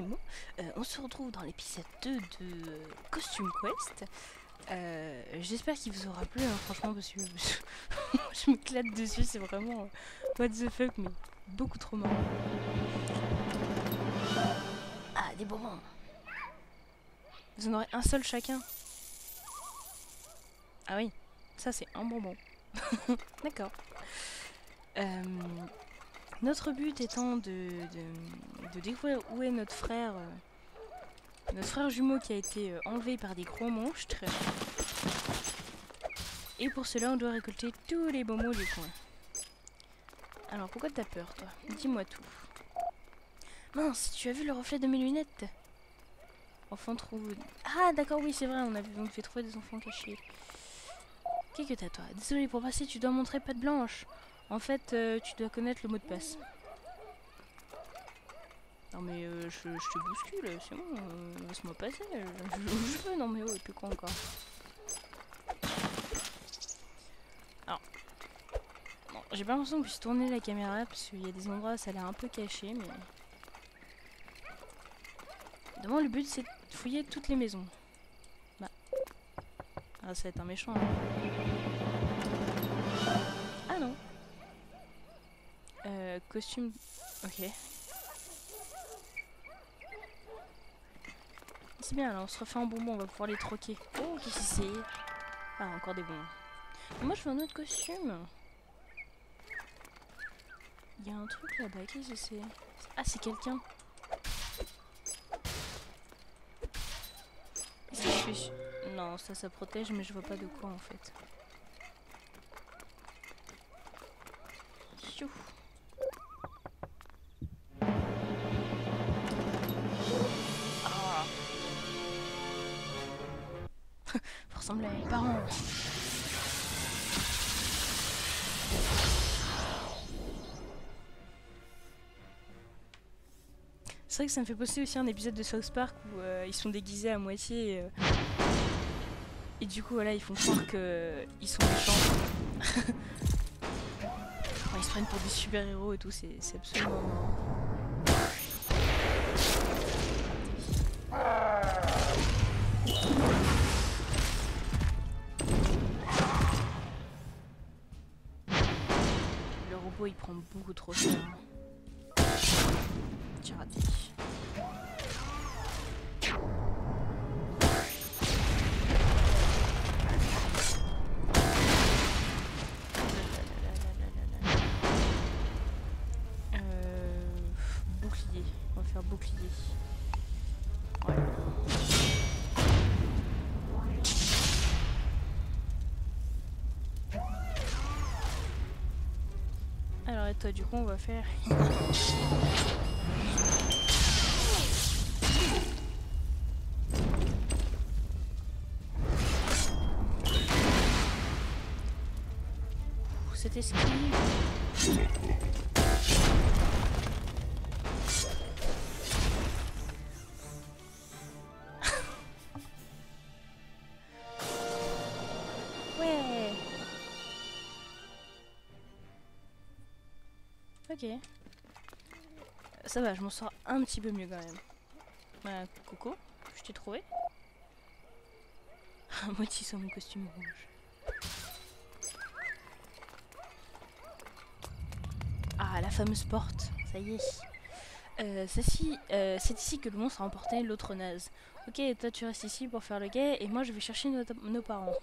Euh, on se retrouve dans l'épisode 2 de Costume Quest. Euh, J'espère qu'il vous aura plu, hein, franchement, parce que je m'éclate dessus, c'est vraiment euh, what the fuck, mais beaucoup trop marrant. Ah, des bonbons. Vous en aurez un seul chacun. Ah oui, ça c'est un bonbon. D'accord. Euh, notre but étant de, de- découvrir où est notre frère, euh, notre frère jumeau qui a été euh, enlevé par des gros monstres. Et pour cela, on doit récolter tous les bonbons du coin. Alors, pourquoi t'as peur, toi? Dis-moi tout. Mince, tu as vu le reflet de mes lunettes? Enfant trouve... Ah, d'accord, oui, c'est vrai, on, a, on fait trouver des enfants cachés. Qu'est-ce que t'as, toi? Désolé, pour passer, tu dois montrer patte blanche. En fait, euh, tu dois connaître le mot de passe. Non mais euh, je, je te bouscule, c'est bon, euh, laisse-moi passer, euh, je où je veux, non mais oh, et puis quoi encore? Alors, bon, j'ai pas l'impression que je puisse tourner la caméra, parce qu'il y a des endroits où ça a l'air un peu caché, mais... D'abord le but c'est de fouiller toutes les maisons. Bah... Ah ça va être un méchant. hein. Costume. Ok. C'est bien, là, on se refait un bonbon, on va pouvoir les troquer. Oh, qu'est-ce que c'est? Ah, encore des bonbons. Moi, je veux un autre costume. Il y a un truc là-bas, qu'est-ce que c'est? Ah, c'est quelqu'un. Non, ça, ça protège, mais je vois pas de quoi, en fait. À mes parents. C'est vrai que ça me fait penser aussi à un épisode de South Park où euh, ils sont déguisés à moitié et, euh, et du coup voilà ils font croire que ils sont méchants. Ils se prennent pour des super héros et tout, c'est absolument marrant. Il prend beaucoup trop cher. Alors et toi du coup on va faire... Cette esquive... Ok. Ça va, je m'en sors un petit peu mieux quand même. Voilà, coucou, je t'ai trouvé. Moi aussi sur mon costume rouge. Ah, la fameuse porte, ça y est. Euh, euh, c'est ici que le monstre a emporté l'autre naze. Ok, toi tu restes ici pour faire le guet et moi je vais chercher nos, parents.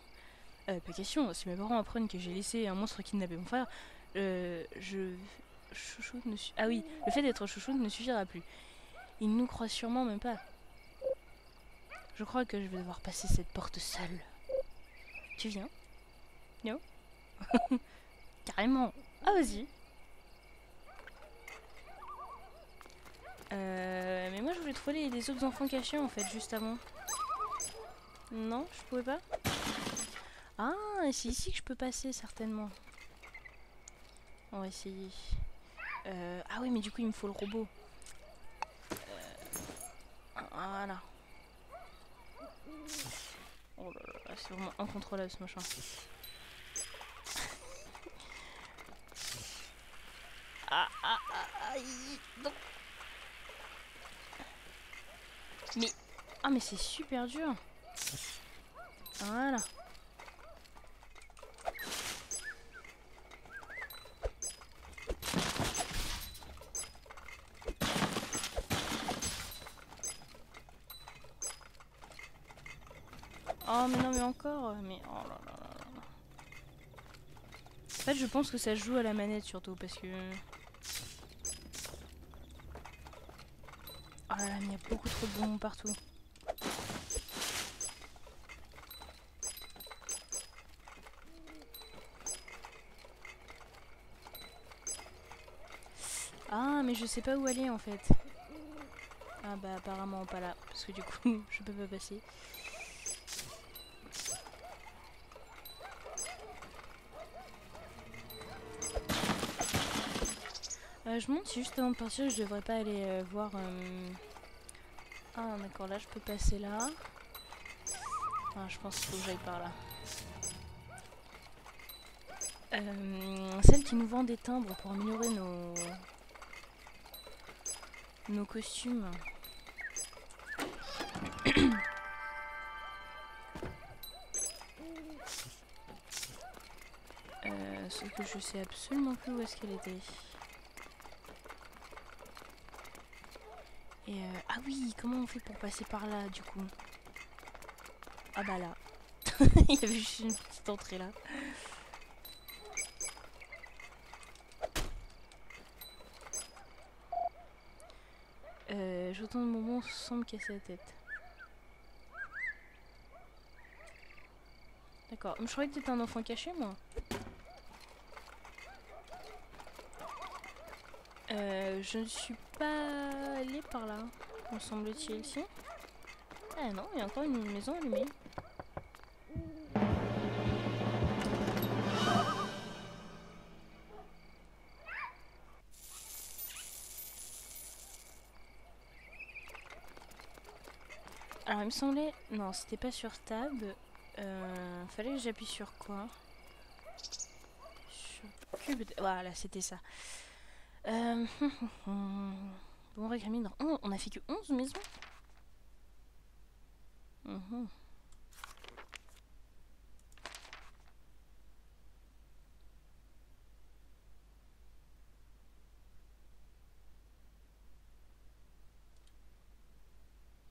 Euh, pas question, si mes parents apprennent que j'ai laissé un monstre kidnapper mon frère, je... Chouchou ne Ah oui, le fait d'être chouchou ne suffira plus. Il nous croit sûrement même pas. Je crois que je vais devoir passer cette porte seule. Tu viens? Non? Carrément. Ah vas-y. Euh, mais moi je voulais trouver les, les autres enfants cachés en fait juste avant. Non, je pouvais pas? Ah, c'est ici que je peux passer certainement. On va essayer. Euh, ah oui, mais du coup il me faut le robot. Euh, voilà. Oh là là, c'est vraiment incontrôlable ce machin. ah ah ah aïe, non. Mais... Ah mais c'est super dur Voilà. Oh mais non mais encore Mais oh là là là là En fait je pense que ça joue à la manette surtout parce que... Oh là il y a beaucoup trop de bonbons partout. Ah mais je sais pas où aller en fait. Ah bah apparemment pas là parce que du coup je peux pas passer. Euh, je monte juste avant de partir, je devrais pas aller euh, voir... euh, Ah d'accord, là je peux passer là. Ah, je pense qu'il faut que j'aille par là. Celle qui nous vend des timbres pour améliorer nos... nos costumes. Sauf que je sais absolument plus où est-ce qu'elle était. Et euh, ah oui, comment on fait pour passer par là du coup? Ah bah là. Il y avait juste une petite entrée là. Euh, J'entends le moment sans me casser la tête. D'accord. Je croyais que t'étais un enfant caché moi. Euh, je ne suis pas allée par là, me semble-t-il. Si Ah non, il y a encore une maison allumée. Alors il me semblait... Non, c'était pas sur tab. Euh, fallait que j'appuie sur quoi? Sur cube. Voilà, c'était ça. Euh... bon. Oh, on a fait que 11 maisons. Mhm.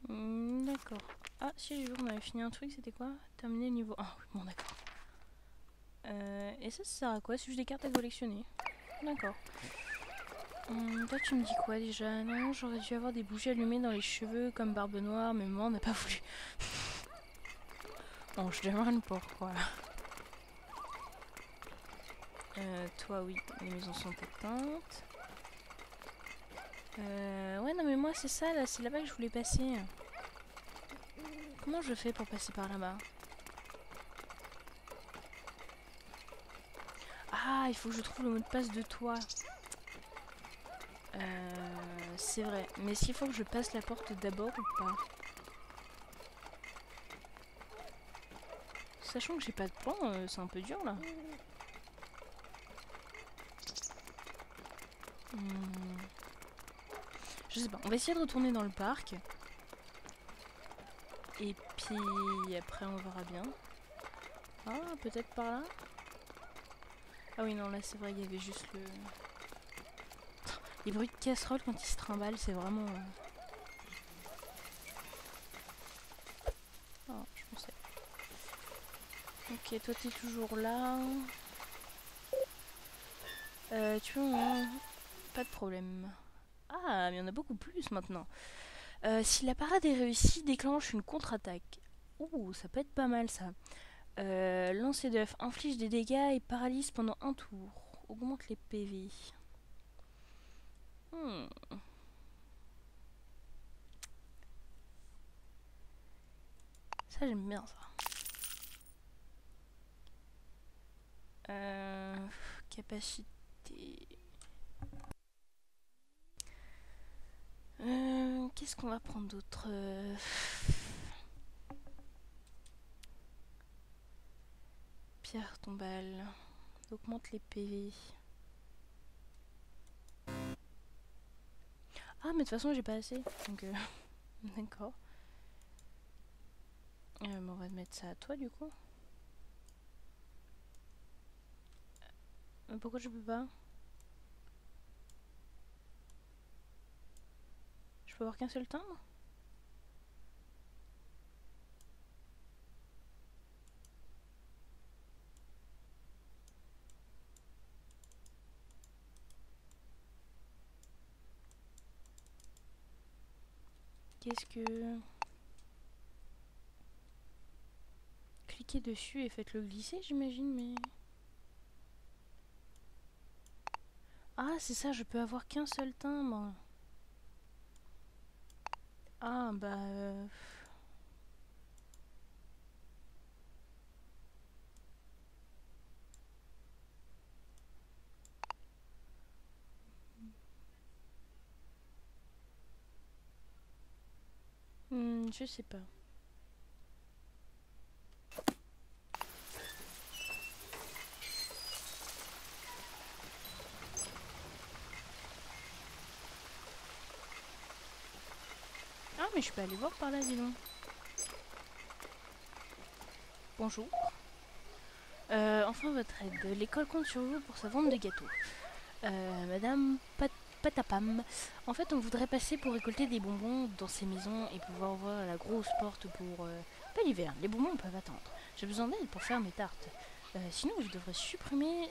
Hmm, d'accord. Ah, si j'ai vu qu'on avait fini un truc, c'était quoi? Terminer le niveau 1. Oui, bon, d'accord. Euh, et ça, ça sert à quoi? C'est juste des cartes à collectionner? D'accord. Hum, toi, tu me dis quoi déjà? Non, j'aurais dû avoir des bougies allumées dans les cheveux comme Barbe Noire, mais moi, on n'a pas voulu. bon, je demande pourquoi. Euh, toi, oui, les maisons sont éteintes. Euh, ouais, non, mais moi, c'est ça, là, c'est là-bas que je voulais passer. Comment je fais pour passer par là-bas? Ah, il faut que je trouve le mot de passe de toi. Euh, c'est vrai. Mais qu'il faut que je passe la porte d'abord ou pas? Sachant que j'ai pas de plan, euh, c'est un peu dur là. Hmm. Je sais pas, on va essayer de retourner dans le parc. Et puis après on verra bien. Ah, peut-être par là? Ah oui, non, là c'est vrai, il y avait juste le... Les bruits de casserole quand ils se trimballent, c'est vraiment... euh, je. Ok, toi t'es toujours là. Euh, tu vois, pas de problème. Ah, mais il a beaucoup plus maintenant. Euh, si la parade est réussie, déclenche une contre-attaque. Ouh, ça peut être pas mal ça. Euh, lancer d'œuf inflige des dégâts et paralyse pendant un tour. Augmente les PV. Hmm. Ça j'aime bien ça. Euh, capacité. Euh, Qu'est-ce qu'on va prendre d'autre Euh, Pierre tombale. Augmente les PV. Ah, mais de toute façon, j'ai pas assez. Donc, euh, d'accord. Euh, on va mettre ça à toi, du coup. Mais pourquoi je peux pas? Je peux avoir qu'un seul timbre? Qu'est-ce que... Cliquez dessus et faites-le glisser, j'imagine, mais... Ah, c'est ça, je peux avoir qu'un seul timbre. Ah, bah... Euh... Hmm, je sais pas. Ah, mais je peux aller voir par là, dis donc. Bonjour. Euh, enfin, votre aide. L'école compte sur vous pour sa vente de gâteaux. Euh, Madame Pat Patapam. En fait, on voudrait passer pour récolter des bonbons dans ces maisons et pouvoir ouvrir la grosse porte pour... Euh, pas l'hiver, les bonbons peuvent attendre. J'ai besoin d'aide pour faire mes tartes. Euh, sinon, je devrais supprimer...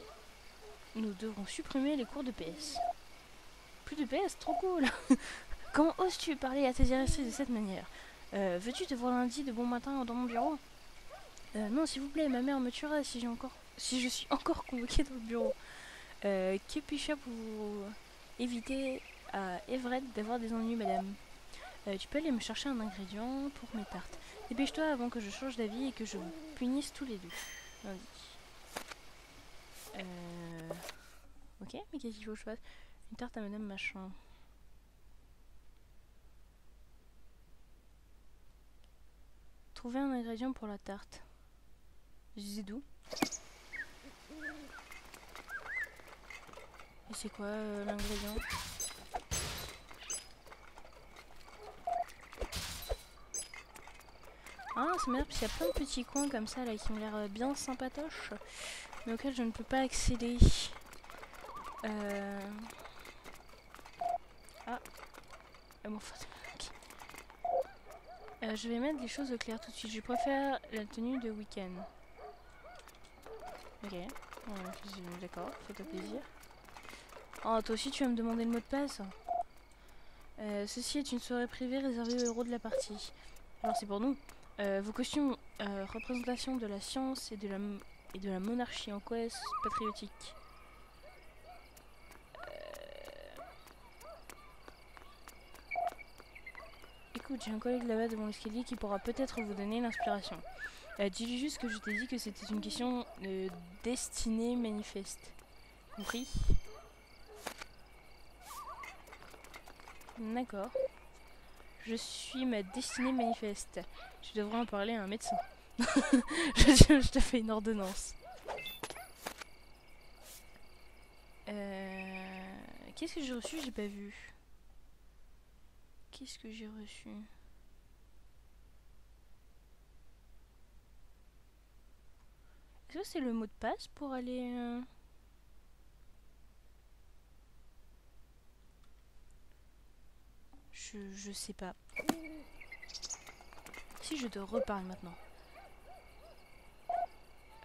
Nous devrons supprimer les cours de PS. Plus de PS, trop cool Comment oses-tu parler à tes directrices de cette manière? Euh, Veux-tu te voir lundi de bon matin dans mon bureau? Non, s'il vous plaît, ma mère me tuera si encore... Si je suis encore convoquée dans le bureau. Euh, pour éviter à Everett d'avoir des ennuis, madame Euh, Tu peux aller me chercher un ingrédient pour mes tartes. Dépêche-toi avant que je change d'avis et que je vous punisse tous les deux. Lundi. Euh... Ok, mais qu'est-ce qu'il faut que je fasse? Une tarte à madame machin. Trouver un ingrédient pour la tarte. Je C'est quoi euh, l'ingrédient? Ah, c'est merde parce qu'il y a plein de petits coins comme ça là qui ont l'air euh, bien sympatoches, mais auxquels je ne peux pas accéder. Euh... Ah. Ah bon, je vais mettre les choses au clair tout de suite. Je préfère la tenue de week-end. Ok. D'accord, fais-toi plaisir. Oh, toi aussi tu vas me demander le mot de passe Euh, Ceci est une soirée privée réservée aux héros de la partie. Alors c'est pour nous. Euh, vos costumes, euh, représentation de la science et de la, et de la monarchie en patriotique? Écoute, j'ai un collègue là-bas devant l'escalier qui pourra peut-être vous donner l'inspiration. Euh, Dis-lui juste que je t'ai dit que c'était une question de destinée manifeste. Compris? D'accord. Je suis ma destinée manifeste. Tu devrais en parler à un médecin. je, te fais une ordonnance. Euh, Qu'est-ce que j'ai reçu? J'ai pas vu. Qu'est-ce que j'ai reçu? Est-ce que c'est le mot de passe pour aller... euh, Je, je sais pas. Si je te reparle maintenant.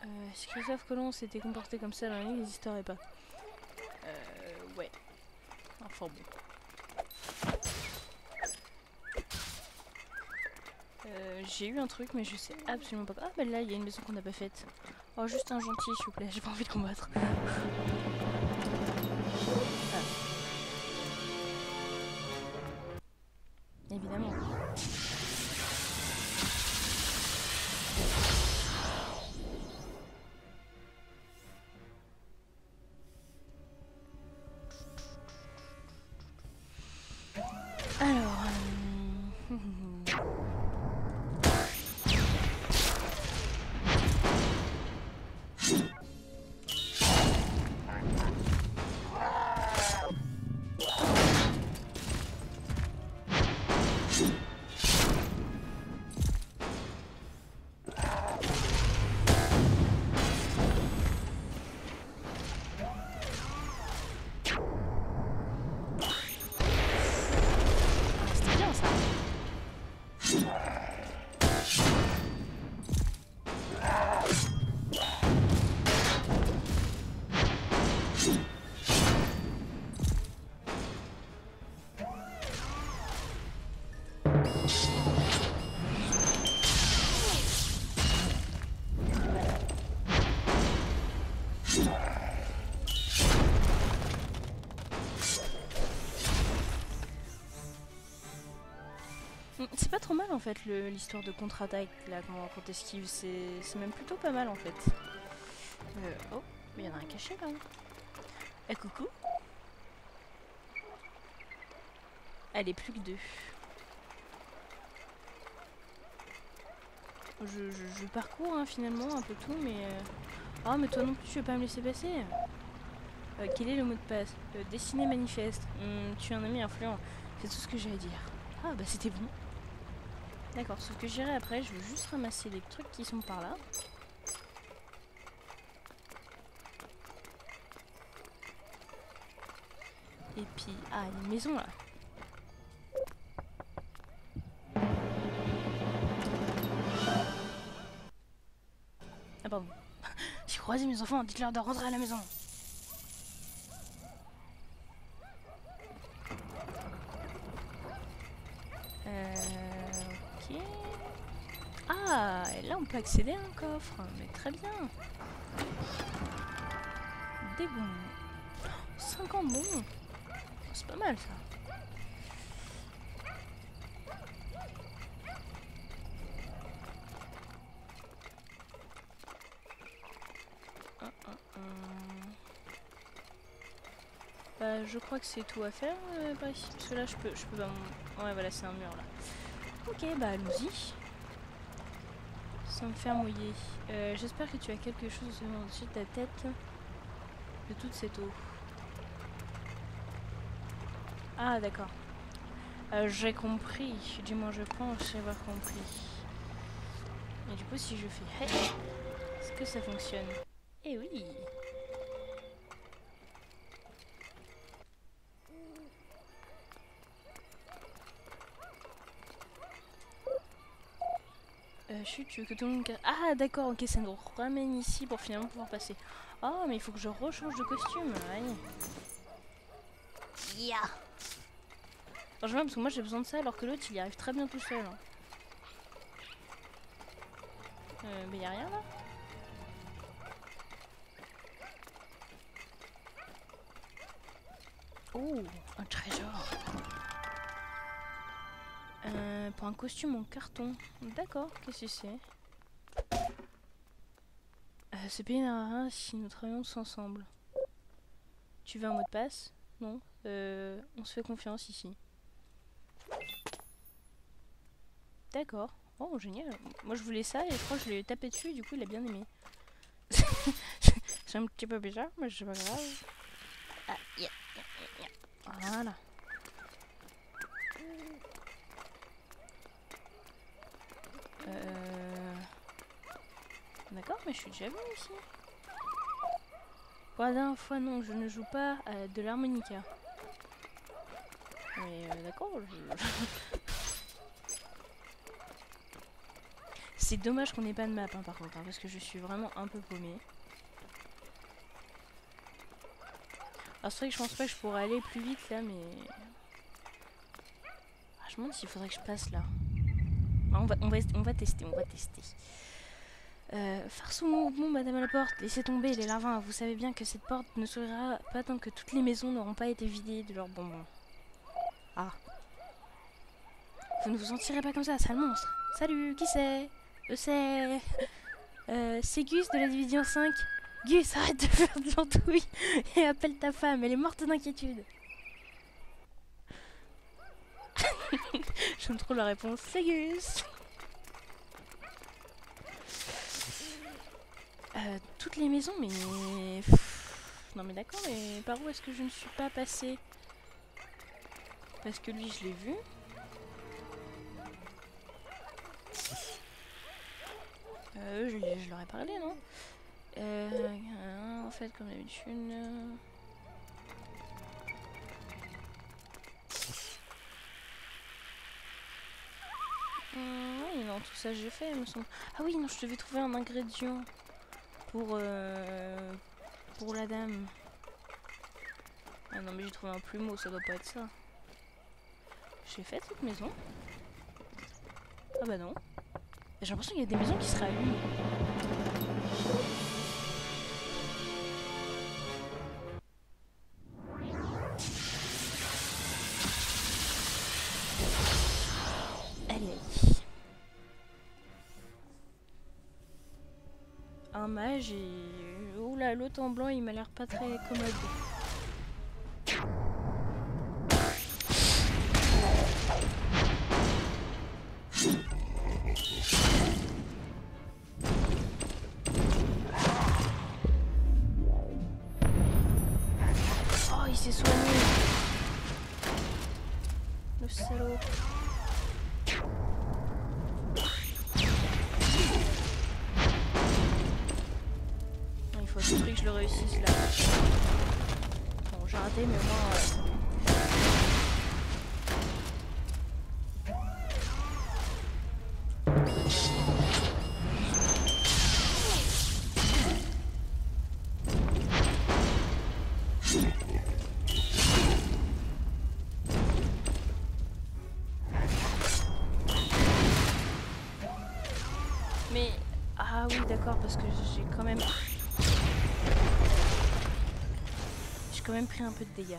Euh, si Christophe Colomb s'était comporté comme ça dans la nuit, il n'existerait pas. Euh, ouais. Enfin bon. Euh, j'ai eu un truc, mais je sais absolument pas. Ah, bah là, il y a une maison qu'on n'a pas faite. Oh, juste un gentil, s'il vous plaît, j'ai pas envie de combattre. Trop mal en fait l'histoire de contre-attaque là quand, quand t'esquives, c'est même plutôt pas mal en fait. Euh, oh, mais il y en a un caché là. Eh coucou Elle est plus que deux. Je, je- parcours hein, finalement un peu tout mais... euh, Ah mais toi non plus tu veux pas me laisser passer Euh, Quel est le mot de passe? Euh, Dessiner manifeste. Hmm, tu es un ami influent. C'est tout ce que j'ai à dire. Ah bah c'était bon. D'accord, sauf que j'irai après, je veux juste ramasser les trucs qui sont par là. Et puis, ah, une maison là. Ah pardon. J'ai croisé mes enfants, dites-leur de rentrer à la maison. On peut accéder à un coffre. Mais très bien. Des bons. 50 bons. C'est pas mal ça. Hum, hum, hum. Bah, je crois que c'est tout à faire euh. Parce que là, je peux, je peux Ouais, voilà, c'est un mur là. Ok, bah allons-y. Me faire mouiller. Euh, J'espère que tu as quelque chose au-dessus de ta tête de toute cette eau. Ah, d'accord. Euh, J'ai compris. Du moins, je pense avoir compris. Et du coup, si je fais hey, est-ce que ça fonctionne? Eh oui Tu veux que tout le monde... Ah, d'accord, ok, ça nous ramène ici pour finalement pouvoir passer. Oh, mais il faut que je rechange de costume. Ouais. Ya Franchement, parce que moi j'ai besoin de ça alors que l'autre il y arrive très bien tout seul. hein. Euh, mais y a rien là Oh, un trésor. Euh, pour un costume en carton. D'accord, qu'est-ce que c'est? Euh, Ce pays n'a rien si nous travaillons tous ensemble. Tu veux un mot de passe? Non? Euh, on se fait confiance ici. D'accord. Oh, génial. Moi, je voulais ça et je crois que je l'ai tapé dessus et du coup, il a bien aimé. C'est un petit peu bizarre, mais c'est pas grave. Ah. Voilà. D'accord, mais je suis déjà venue ici. Pour la dernière fois, non, je ne joue pas de l'harmonica. Mais euh, d'accord, je... C'est dommage qu'on n'ait pas de map hein, par contre, hein, parce que je suis vraiment un peu paumée. Alors c'est vrai que je pense pas que je pourrais aller plus vite là, mais... Ah, je me demande s'il faudrait que je passe là. Ah, on va tester, on va tester. Euh, farce au mouvement, madame la porte, laissez tomber les larvins. Vous savez bien que cette porte ne s'ouvrira pas tant que toutes les maisons n'auront pas été vidées de leurs bonbons. Ah. Vous ne vous en tirez pas comme ça, sale monstre. Salut, qui c'est? Euh, C'est... Euh, c'est Gus de la division 5. Gus, arrête de faire de l'andouille et appelle ta femme, elle est morte d'inquiétude. J'aime trop la réponse, c'est Gus. Euh, toutes les maisons, mais... Non mais d'accord, mais par où est-ce que je ne suis pas passée? Parce que lui, je l'ai vu. Euh, je, leur ai parlé, non? Euh, En fait, comme d'habitude... euh, Hum, oui, non, tout ça j'ai fait, il me semble. Ah oui, non, je devais trouver un ingrédient pour euh, pour la dame. Ah non, mais j'ai trouvé un plumeau, ça doit pas être ça. J'ai fait cette maison Ah bah non. J'ai l'impression qu'il y a des maisons qui se rallument. L'autre en blanc, il m'a l'air pas très commode. Je le réussisse là. Bon, j'ai raté, mais moins... euh. Mais... Ah oui, d'accord, parce que j'ai quand même... quand même pris un peu de dégâts.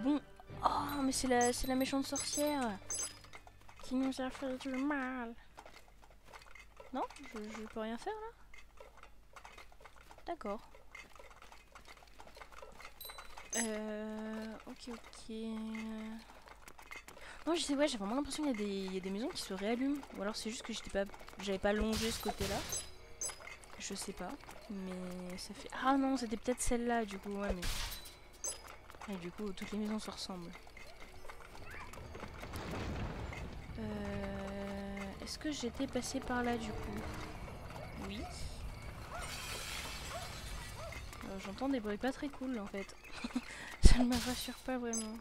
Bon... Oh, mais c'est la, la méchante sorcière qui nous a fait du mal. Non je, je peux rien faire là D'accord. Euh... Ok, ok... Non, je sais, ouais, j'ai vraiment l'impression qu'il y, a des- il y a des maisons qui se réallument. Ou alors c'est juste que j'étais pas, j'avais pas longé ce côté-là. Je sais pas. Mais ça fait... Ah non, c'était peut-être celle-là, du coup, ouais, mais... Et du coup, toutes les maisons se ressemblent. Euh... Est-ce que j'étais passé par là, du coup? Oui. Euh, J'entends des bruits pas très cool, en fait. ça ne me rassure pas vraiment.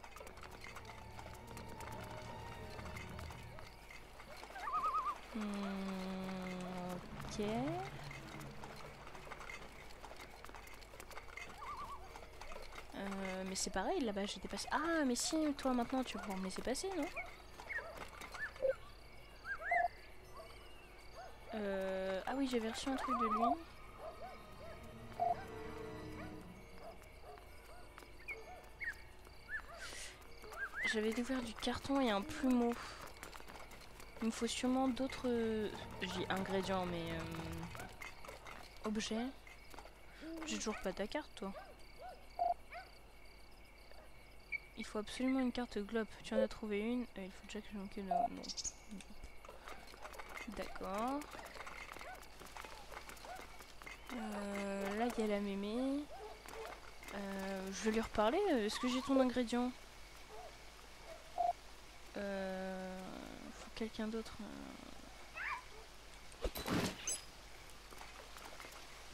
Euh, mais c'est pareil, là-bas j'étais passé. Ah, mais si, toi maintenant tu vas pouvoir me laisser passer, non? Euh, Ah oui, j'avais reçu un truc de lui. J'avais découvert du carton et un plumeau. Il me faut sûrement d'autres... J'ai ingrédients, mais... euh, Objets. J'ai toujours pas ta carte, toi. Il faut absolument une carte globe. Tu en as trouvé une. Euh, il faut déjà que j'en que non. non. D'accord. Euh, là, il y a la mémé. Euh, je vais lui reparler. euh, Est-ce que j'ai ton ingrédient euh, Faut quelqu'un d'autre. euh.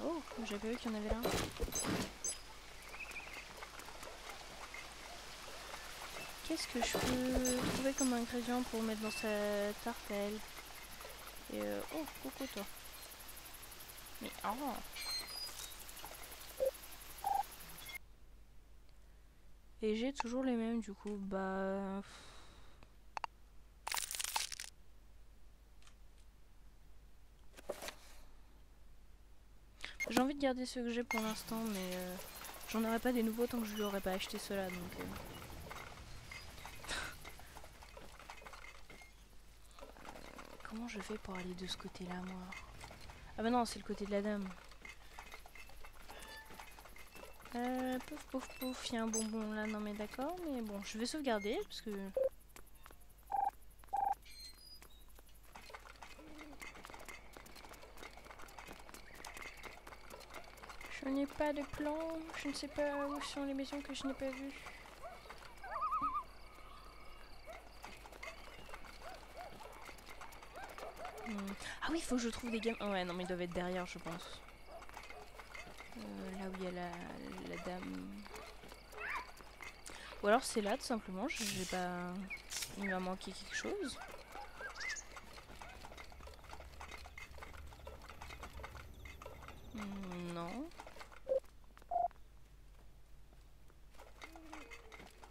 Oh, j'avais vu qu'il y en avait là. Qu'est-ce que je peux trouver comme ingrédient pour mettre dans sa tarte à elle? Et euh, Oh, coucou toi. Mais oh Et j'ai toujours les mêmes du coup, bah... J'ai envie de garder ceux que j'ai pour l'instant, mais euh, j'en aurai pas des nouveaux tant que je l'aurais pas acheté ceux-là, donc... Euh, Comment je fais pour aller de ce côté-là, moi? Ah bah non, c'est le côté de la dame. Euh, pouf pouf pouf, il y a un bonbon là, non mais d'accord, mais bon, je vais sauvegarder, parce que... Je pas de plan, je ne sais pas où sont les maisons que je n'ai pas vues. Hmm. Ah oui, il faut que je trouve des gamins. ouais, non, mais ils doivent être derrière, je pense. Euh, là où il y a la, la dame. Ou alors c'est là, tout simplement. J'ai pas. Il m'a manqué quelque chose. Hmm, Non.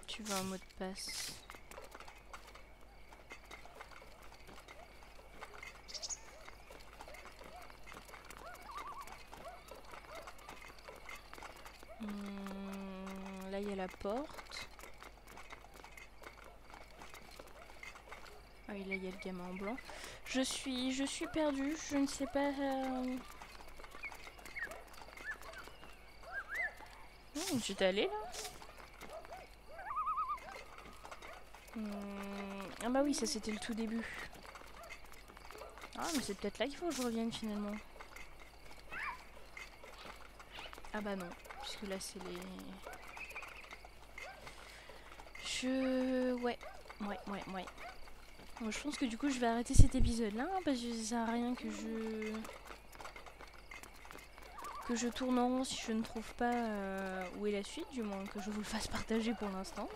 Tu veux un mot de passe Hmm, Là, il y a la porte. Ah, là, il y a le gamin en blanc. Je suis, je suis perdue. Je ne sais pas... Euh... Hmm, J'étais là Hmm, Ah bah oui, ça c'était le tout début. Ah, mais c'est peut-être là qu'il faut que je revienne finalement. Ah bah non, puisque là c'est les... Je... Ouais, ouais, ouais, ouais. Bon, je pense que du coup je vais arrêter cet épisode là, parce que ça sert à rien que je... Que je tourne en rond si je ne trouve pas euh, où est la suite, du moins que je vous le fasse partager pour l'instant.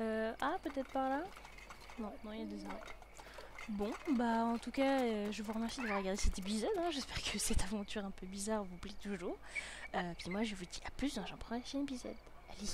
Euh, ah, peut-être par là Non, non, il y a des arbres. Bon, bah en tout cas, euh, je vous remercie d'avoir regardé cet épisode. hein. J'espère que cette aventure un peu bizarre vous plaît toujours. Euh, puis moi, je vous dis à plus dans un prochain épisode. Allez